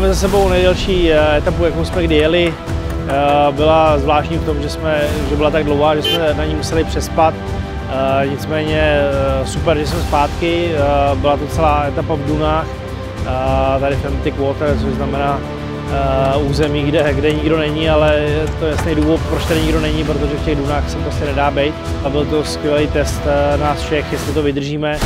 za sebou nejdelší eh, etapu, jakou jsme kdy jeli. Eh, byla zvláštní v tom, že, jsme, že byla tak dlouhá, že jsme na ní museli přespat. Nicméně super, že jsme zpátky. Byla to celá etapa v Dunách, tady v Empty Water, což znamená území, kde, kde nikdo není, ale to je jasný důvod, proč tady nikdo není, protože v těch Dunách se prostě nedá být. A byl to skvělý test nás všech, jestli to vydržíme.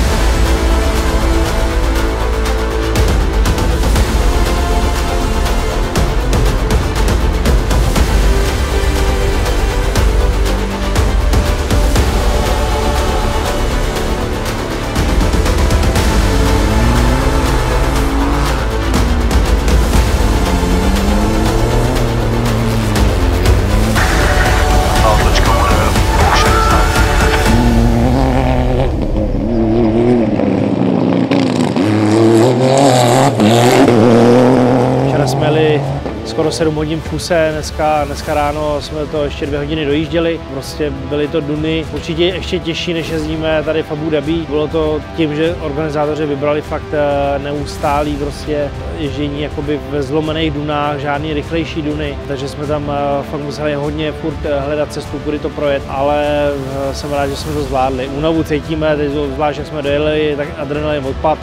Skoro 7 hodin v kuse, dneska, dneska ráno jsme to ještě dvě hodiny dojížděli, prostě byly to duny, určitě ještě těžší, než jezdíme tady v Abu Dhabi. Bylo to tím, že organizátoři vybrali fakt eh, neustálý prostě ježdění jakoby ve zlomených dunách, žádný rychlejší duny, takže jsme tam eh, fakt museli hodně furt eh, hledat cestu, kudy to projet, ale jsem rád, že jsme to zvládli. Únavu cítíme, teď zvlášť, jak jsme dojeli, tak adrenalin odpad,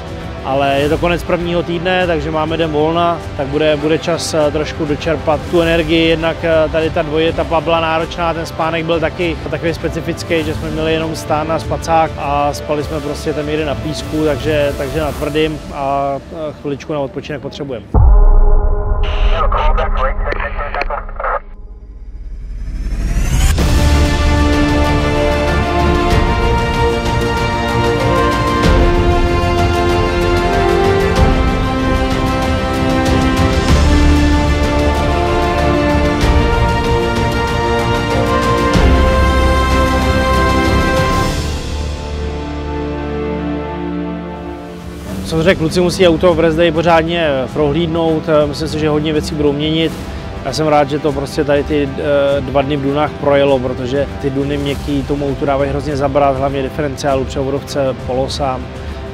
ale je to konec prvního týdne, takže máme den volna, tak bude, bude čas eh, trošku dočerpat tu energii, jednak eh, tady ta dvojetapa byla náročná, ten spánek byl taky takový specifický, že jsme měli jenom stán na spacák a spali jsme prostě ten jeden na písku, takže, takže na tvrdým a eh, chviličku na odpočinek potřebujeme. Samozřejmě kluci musí auto v Rezdeji pořádně prohlídnout, myslím si, že hodně věcí budou měnit. Já jsem rád, že to prostě tady ty eh, dva dny v Dunách projelo, protože ty Duny měkký tomu autu dávají hrozně zabrat, hlavně diferenciálu, převodovce, polosám.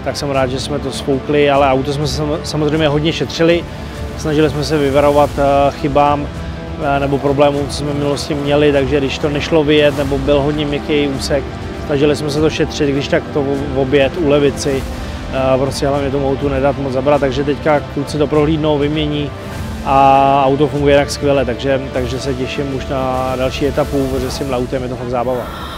Tak jsem rád, že jsme to spoukli, ale auto jsme se samozřejmě hodně šetřili. Snažili jsme se vyvarovat eh, chybám eh, nebo problémům, co jsme v minulosti měli, takže když to nešlo vyjet nebo byl hodně měkký úsek, snažili jsme se to šetřit, když tak to obět, ulevit si prostě hlavně tomu autu nedat moc zabrat, takže teďka kluci to prohlídnou, vymění a auto funguje tak skvěle, takže, takže se těším už na další etapu, protože s tím autem je to fakt zábava.